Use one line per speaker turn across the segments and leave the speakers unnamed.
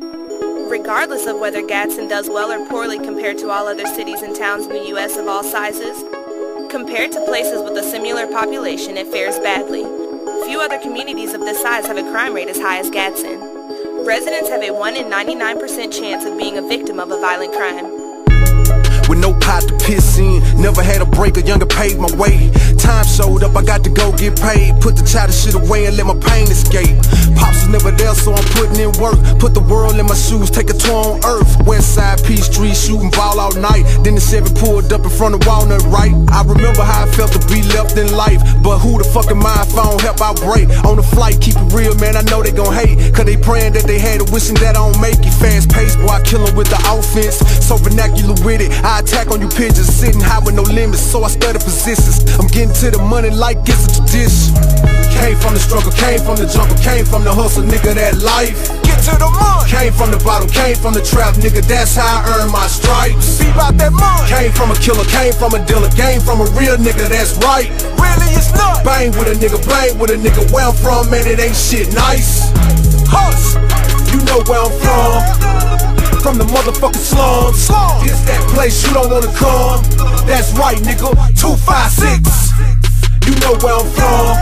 Regardless of whether Gadsden does well or poorly compared to all other cities and towns in the U.S. of all sizes, compared to places with a similar population, it fares badly. Few other communities of this size have a crime rate as high as Gadsden. Residents have a 1 in 99% chance of being a victim of a violent crime
no pot to piss in. Never had a break, a younger paid my way. Time showed up, I got to go get paid. Put the childish shit away and let my pain escape. Pops was never there, so I'm putting in work. Put the world in my shoes, take a tour on earth. West side, Peachtree, shooting ball all night. Then the Chevy pulled up in front of Walnut, right? I remember how I felt to in life. But who the fuck am I if I don't help I break? On the flight, keep it real, man, I know they gon' hate. Cause they praying that they had it, wishing that I don't make it. Fast paced, boy, I kill them with the offense. So vernacular with it, I attack on you pigeons, sitting high with no limits, so I study positions. I'm getting to the money like it's a tradition. Came from the struggle, came from the jungle, came from the hustle, nigga, that life. Get to the money. Came from the bottom, came from the trap, nigga, that's how I earn my stripes. Be about that money. Came from a killer, came from a dealer, came from a real nigga, that's right. Really, it's not. Bang with a nigga, bang with a nigga, where I'm from, man, it ain't shit nice. Hush, you know where I'm from from the motherfucking slums. Slum. It's that place you don't wanna come. That's right, nigga. 256. You know where I'm from.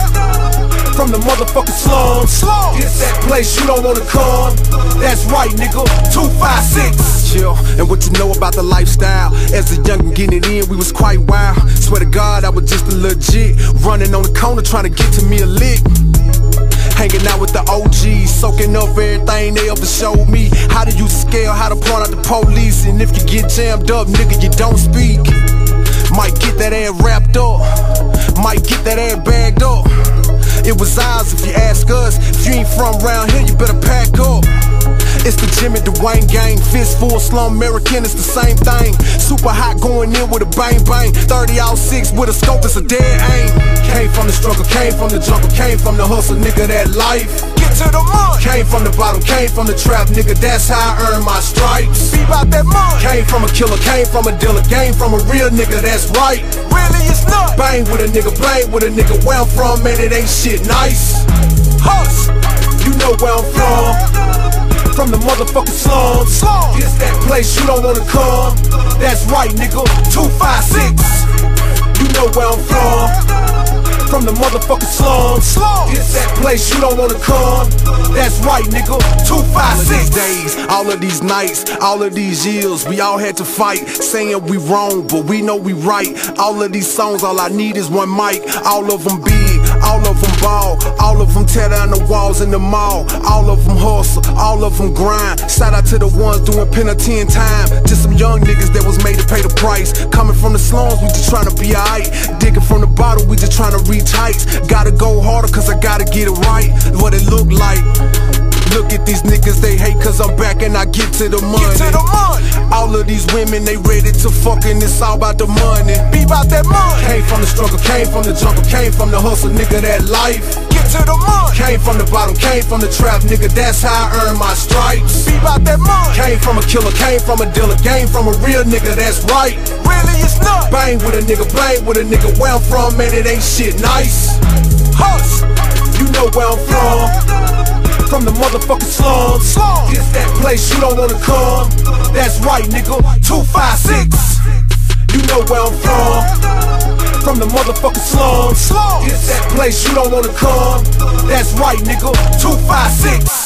From the motherfucking slums. Slum. It's that place you don't wanna come. That's right, nigga. 256. Chill. And what you know about the lifestyle? As a youngin' getting in, we was quite wild. Swear to God, I was just a legit. Running on the corner trying to get to me a lick. Hanging out with the OGs, soaking up everything they ever showed me. How to use scale, how to point out the police. And if you get jammed up, nigga, you don't speak. Might get that ass wrapped up, might get that ass bagged up. It was ours if you ask us. If you ain't from around here, you better pack up. It's the Jimmy Dwayne gang, fist full Slumerican, it's the same thing. Supahot going in with a bang bang. 30 out 6 with a scope, it's a dead aim. Came from the struggle, came from the jungle, came from the hustle, nigga, that life. Get to the money. Came from the bottom, came from the trap, nigga, that's how I earn my stripes. Be about that money. Came from a killer, came from a dealer, came from a real nigga, that's right. Really, it's not. Bang with a nigga, bang with a nigga, where I'm from, man, it ain't shit nice. Hush, you know where I'm from from the motherfucking slums. Slum. It's that place you don't wanna come. That's right, nigga. 256. You know where I'm from. The motherfucking slums. Slum. It's that place you don't wanna come. That's right, nigga. 256 days, all of these nights, all of these years, we all had to fight, saying we wrong, but we know we right. All of these songs, all I need is one mic. All of them big, all of them ball, all of them tear down the walls in the mall. All of them hustle, all of them grind. Shout out to the ones doing penitentiary time. To some young niggas that was made to pay the price. Coming from the slums, we just trying to be alright. Digging from the bottle, we heights. Gotta go harder, cause I gotta get it right. What it look like. Look at these niggas, they hate cause I'm back and I get to the money. Get to the money. All of these women, they ready to fuck and it's all about the money. Be about that money. Came from the struggle, came from the jungle, came from the hustle, nigga, that life. Get to the money. Came from the bottom, came from the trap, nigga, that's how I earn my stripes. Be about that money. Came from a killer, came from a dealer, came from a real nigga, that's right. Really, it's not. Bang with a nigga, bang with a nigga, where I'm from, man, it ain't shit nice. Hush, you know where I'm from from the motherfucking slums. Slum. It's that place you don't wanna come. That's right, nigga. 256. You know where I'm from. From the motherfucking slums. Slum. It's that place you don't wanna come. That's right, nigga. 256.